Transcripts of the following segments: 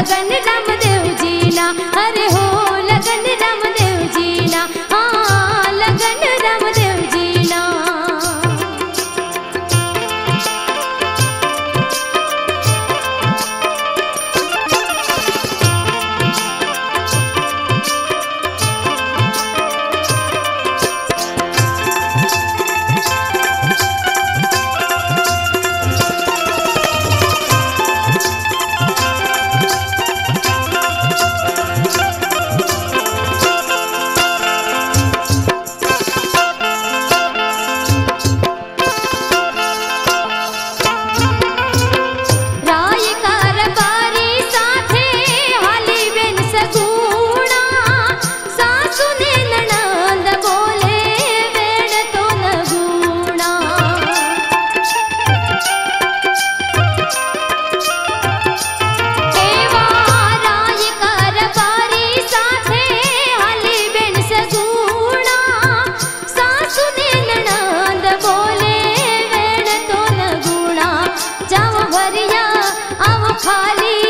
लगन खाली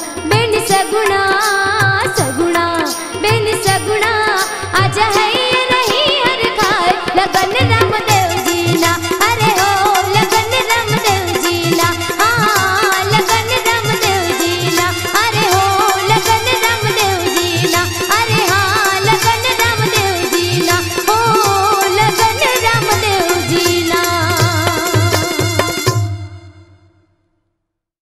Bye.